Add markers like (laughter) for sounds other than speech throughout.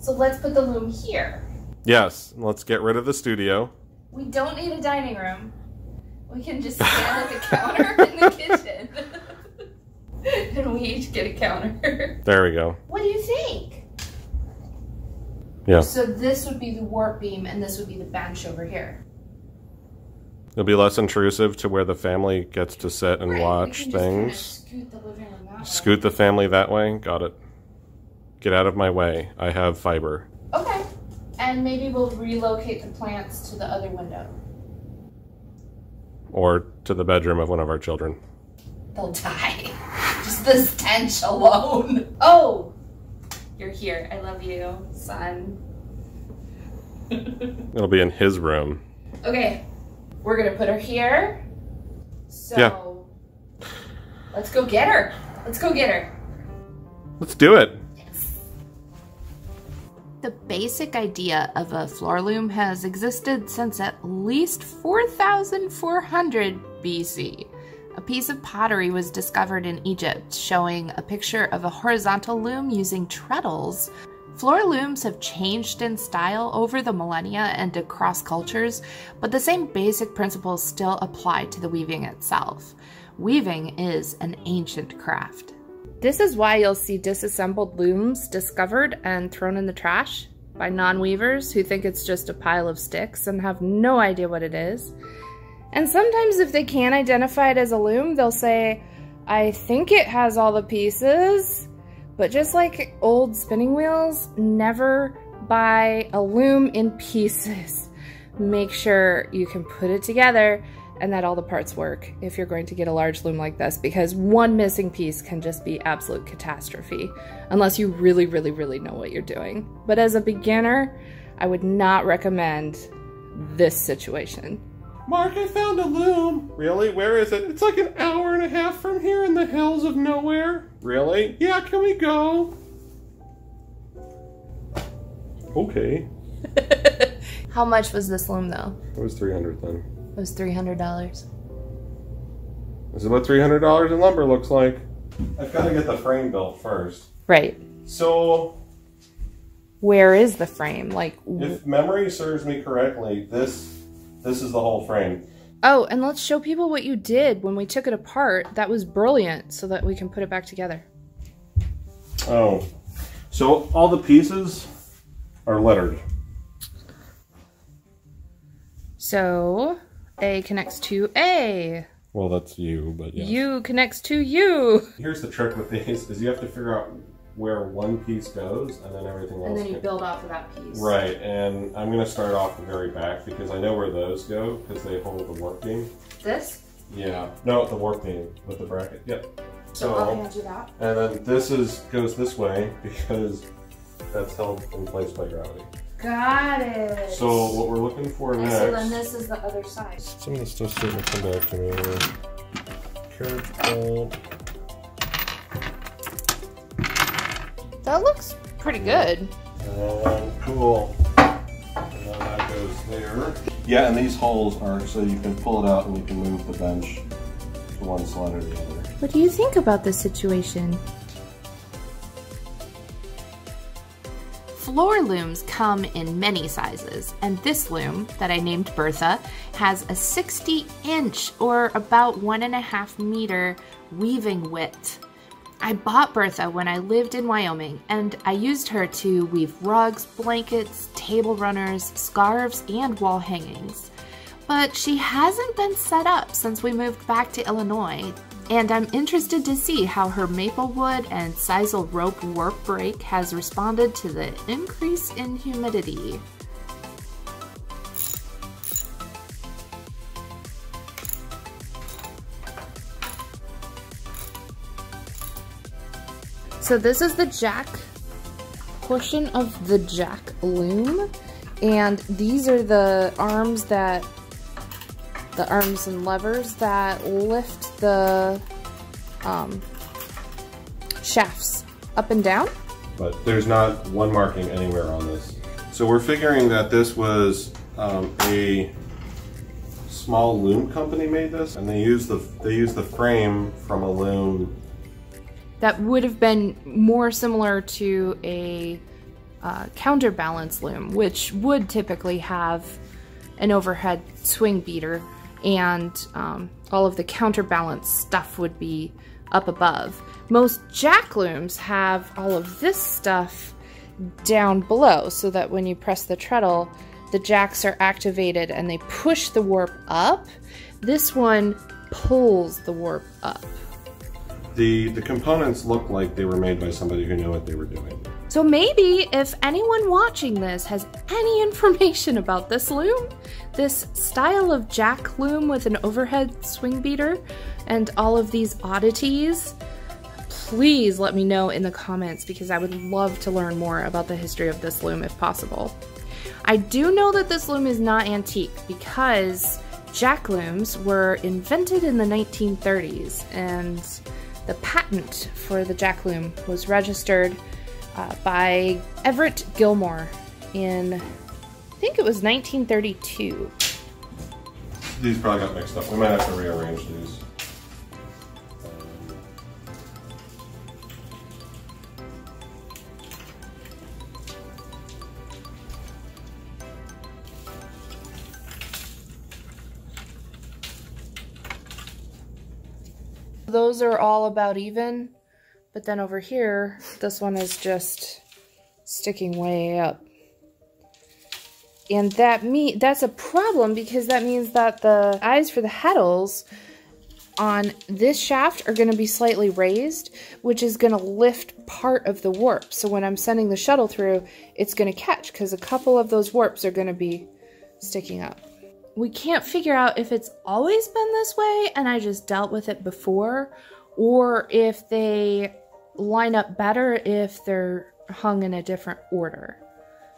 So let's put the loom here. Yes, let's get rid of the studio. We don't need a dining room. We can just stand at the (laughs) counter in the kitchen. (laughs) and we each get a counter. There we go. What do you think? Yeah. So this would be the warp beam and this would be the bench over here. It'll be less intrusive to where the family gets to sit and Right, watch can just kinda things. scoot the living room that way. Scoot the family that way. Got it. Get out of my way. I have fiber. Okay. And maybe we'll relocate the plants to the other window. Or to the bedroom of one of our children. They'll die. (laughs) Just the stench alone. (laughs) Oh! You're here. I love you, son. (laughs) It'll be in his room. okay. We're gonna put her here. So Yeah. let's go get her. Let's go get her. Let's do it. The basic idea of a floor loom has existed since at least 4400 BC. A piece of pottery was discovered in Egypt showing a picture of a horizontal loom using treadles. Floor looms have changed in style over the millennia and across cultures, but the same basic principles still apply to the weaving itself. Weaving is an ancient craft. This is why you'll see disassembled looms discovered and thrown in the trash by non weavers who think it's just a pile of sticks and have no idea what it is. And sometimes, if they can't identify it as a loom, they'll say, I think it has all the pieces. But just like old spinning wheels, never buy a loom in pieces. (laughs) Make sure you can put it together and that all the parts work if you're going to get a large loom like this because one missing piece can just be absolute catastrophe unless you really, really, really know what you're doing. But as a beginner, I would not recommend this situation. Mark, I found a loom. Really? Where is it? It's like an hour and a half from here in the hills of nowhere. Really? Yeah, can we go? Okay. (laughs) How much was this loom though? It was 300 then. It was $300. This is what $300 in lumber looks like. I've got to get the frame built first. Right. So, Where is the frame? Like, if memory serves me correctly, this this is the whole frame. oh, and let's show people what you did when we took it apart. That was brilliant so that we can put it back together. Oh. So all the pieces are lettered. So, A connects to A. Well, that's you, but yeah. U connects to U. Here's the trick with these is you have to figure out where one piece goes and then everything else. And then you can- build off of that piece. Right, and I'm gonna start off the very back because I know where those go because they hold the warp beam. This? Yeah. No, the warp beam with the bracket. Yep. So I'll So, hand you that. and then this is goes this way (laughs) because that's held in place by gravity. Got it. So what we're looking for And next. so then this is the other side. Some of the stuff's starting to come back to me. Carriage Careful. That looks pretty good. Um, cool. And then that goes there. Yeah, and these holes are so you can pull it out and you can move the bench to one side or the other. What do you think about this situation? Floor looms come in many sizes, and this loom that I named Bertha has a 60 inch or about one and a half meter weaving width. I bought Bertha when I lived in Wyoming, and I used her to weave rugs, blankets, table runners, scarves, and wall hangings. But she hasn't been set up since we moved back to Illinois, and I'm interested to see how her maple wood and sisal rope warp brake has responded to the increase in humidity. So this is the jack portion of the jack loom, and these are the arms that the arms and levers that lift the um, shafts up and down. But there's not one marking anywhere on this. So we're figuring that this was um, a small loom company made this, and they used the they used the frame from a loom. That would have been more similar to a uh, counterbalance loom, which would typically have an overhead swing beater, and um, all of the counterbalance stuff would be up above. Most jack looms have all of this stuff down below so that when you press the treadle, the jacks are activated and they push the warp up. This one pulls the warp up. The the components look like they were made by somebody who knew what they were doing. So maybe if anyone watching this has any (laughs) information about this loom, this style of jack loom with an overhead swing beater, and all of these oddities, please let me know in the comments because I would love to learn more about the history of this loom if possible. I do know that this loom is not antique because jack looms were invented in the 1930s and the patent for the jack loom was registered uh, by Everett Gilmore in, I think it was 1932. These probably got mixed up. We might have to rearrange these. Those are all about even, but then over here, this one is just sticking way up. And that me that's a problem because that means that the eyes for the heddles on this shaft are going to be slightly raised, which is going to lift part of the warp. So when I'm sending the shuttle through, it's going to catch because a couple of those warps are going to be sticking up we can't figure out if it's always been this way and I just dealt with it before, or if they line up better if they're hung in a different order.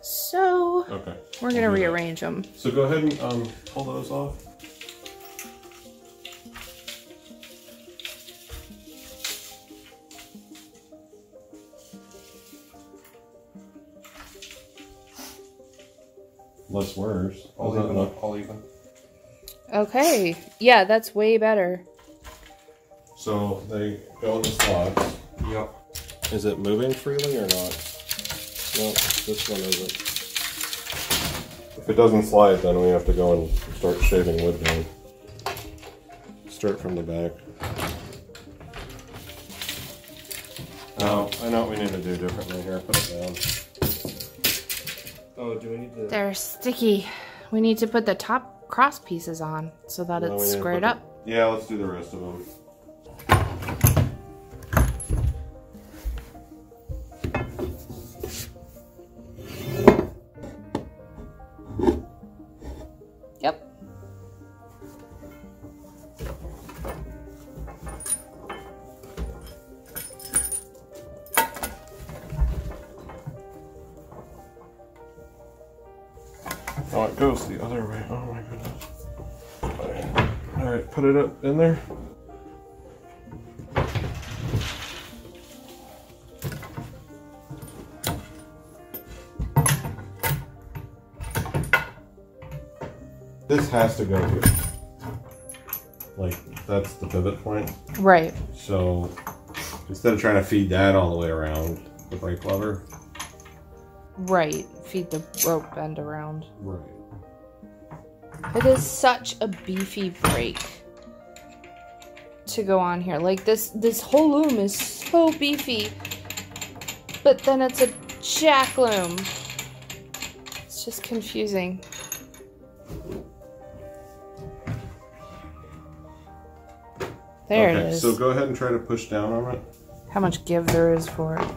So Okay. we're gonna We'll that. rearrange them. So go ahead and um, pull those off. Less words. All even. All even. Okay, yeah, that's way better. So they go in the slots. Yep. Is it moving freely or not? No, this one isn't. If it doesn't slide, then we have to go and start shaving wood down. Start from the back. Oh, I know what we need to do differently here. Put it down. Oh, do we need to? They're sticky. We need to put the top cross pieces on so that Now we it's squared up. the- yeah, let's do the rest of them. Goes the other way. Oh my goodness. All right, put it up in there. This has to go here. Like, that's the pivot point. Right. So, instead of trying to feed that all the way around the brake lever, Right. Feed the rope bend around. right. It is such a beefy brake to go on here. Like this this whole loom is so beefy. But then it's a jack loom. It's just confusing. There okay, it is. so go ahead and try to push down on it. How much give there is for it.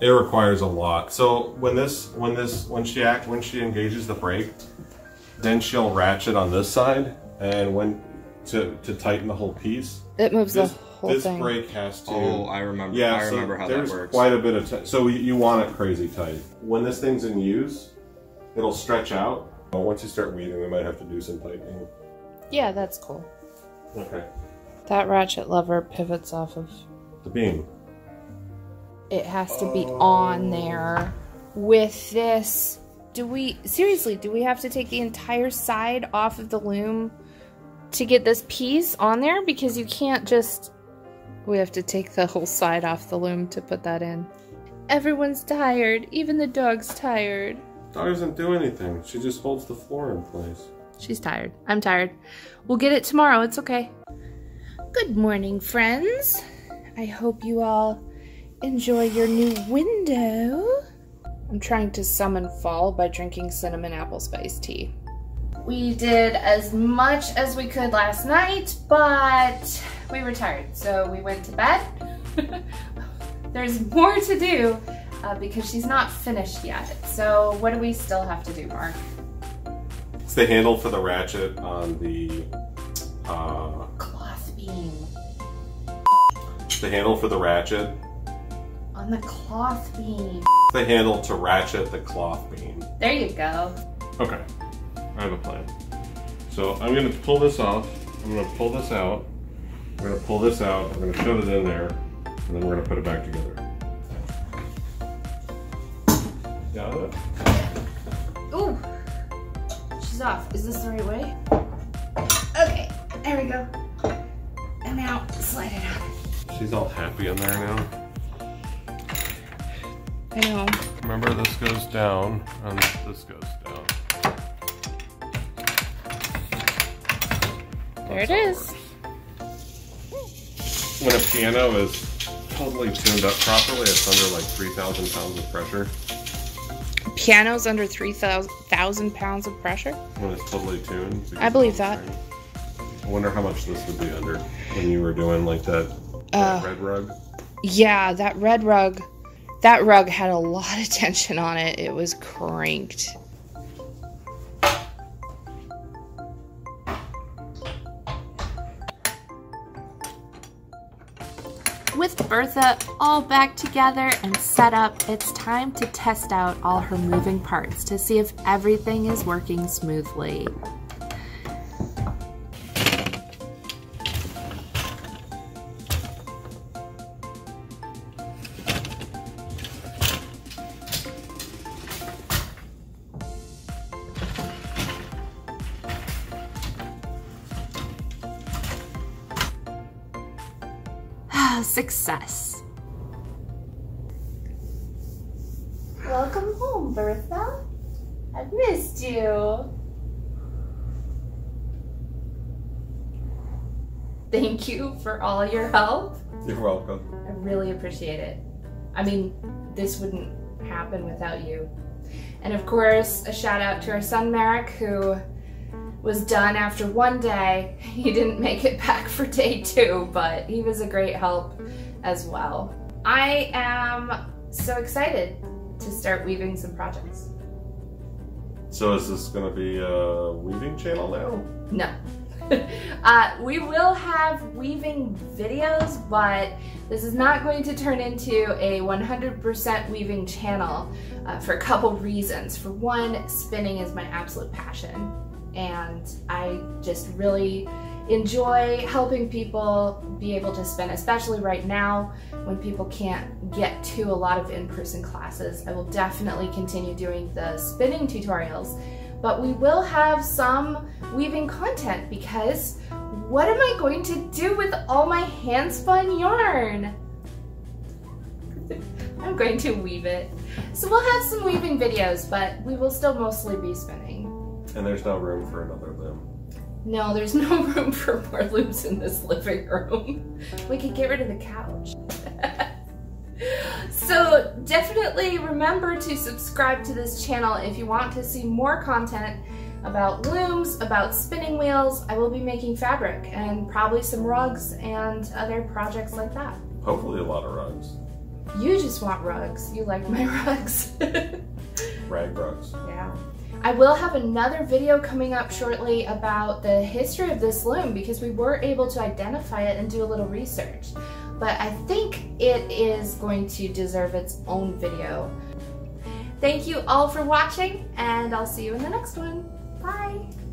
It requires a lot. So when this, when this, when she act, when she engages the brake, then she'll ratchet on this side, and when to to tighten the whole piece, It moves this the whole this thing. brake has to. Oh, I remember. yeah, I so remember how that there's works. quite a bit of t- so you, you want it crazy tight. When this thing's in use, it'll stretch out. But once you start weeding, we might have to do some tightening. Yeah, that's cool. Okay. That ratchet lever pivots off of The beam. it has to be oh. on there with this. Do we seriously? Do we have to take the entire side off of the loom to get this piece on there? Because you can't just. We have to take the whole side off the loom to put that in. Everyone's tired. Even the dog's tired. Dog doesn't do anything. She just holds the floor in place. She's tired. I'm tired. We'll get it tomorrow. It's okay. Good morning, friends. I hope you all enjoy your new window. I'm trying to summon fall by drinking cinnamon apple spice tea. We did as much as we could last night, but we were tired, so we went to bed. (laughs) There's more to do uh, because she's not finished yet. So what do we still have to do, Mark? It's the handle for the ratchet on the uh, Cloth beam. the handle for the ratchet. On the cloth beam. The handle to ratchet the cloth beam. There you go. Okay, I have a plan. So I'm gonna pull this off. I'm gonna pull this out. I'm gonna pull this out. I'm gonna shove it in there, and then we're gonna put it back together. Got it? Ooh, she's off. Is this the right way? Okay, there we go. And now slide it out. She's all happy in there now. I know. Remember, this goes down, and this goes down. There it That's how is. works. When a piano is totally tuned up properly, it's under like 3,000 pounds of pressure. Piano's under 3,000 pounds of pressure? When it's totally tuned. I believe that. I wonder how much this would be under when you were doing like that, that Uh, red rug. Yeah, that red rug. That rug had a lot of tension on it. It was cranked. With Bertha all back together and set up, it's time to test out all her moving parts to see if everything is working smoothly. Welcome home, Bertha. I've missed you. Thank you for all your help. You're welcome. I really appreciate it. I mean, this wouldn't happen without you. And of course, a shout out to our son Merrick, who was done after one day. (laughs) He didn't make it back for day two, but he was a great help as well. I am so excited to start weaving some projects. So is this gonna be a weaving channel now? No. (laughs) uh, we will have weaving videos, but this is not going to turn into a 100% weaving channel uh, for a couple reasons. For one, spinning is my absolute passion, and I just really enjoy helping people be able to spin, especially right now when people can't get to a lot of in-person classes. I will definitely continue doing the spinning tutorials but we will have some weaving content because what am I going to do with all my hand spun yarn? (laughs) I'm going to weave it. So we'll have some weaving videos, but we will still mostly be spinning. And there's no room for another. No, there's no (laughs) room for more loops in this living room. We could get rid of the couch. (laughs) so definitely remember to subscribe to this channel if you want to see more content about looms, about spinning wheels. I will be making fabric and probably some rugs and other projects like that. Hopefully a lot of rugs. You just want rugs. You like my (laughs) rugs. Rag rugs. Yeah. I will have another video coming up shortly about the history of this loom because we were able to identify it and do a little research. But I think it is going to deserve its own video. Thank you all for watching and I'll see you in the next one. Bye!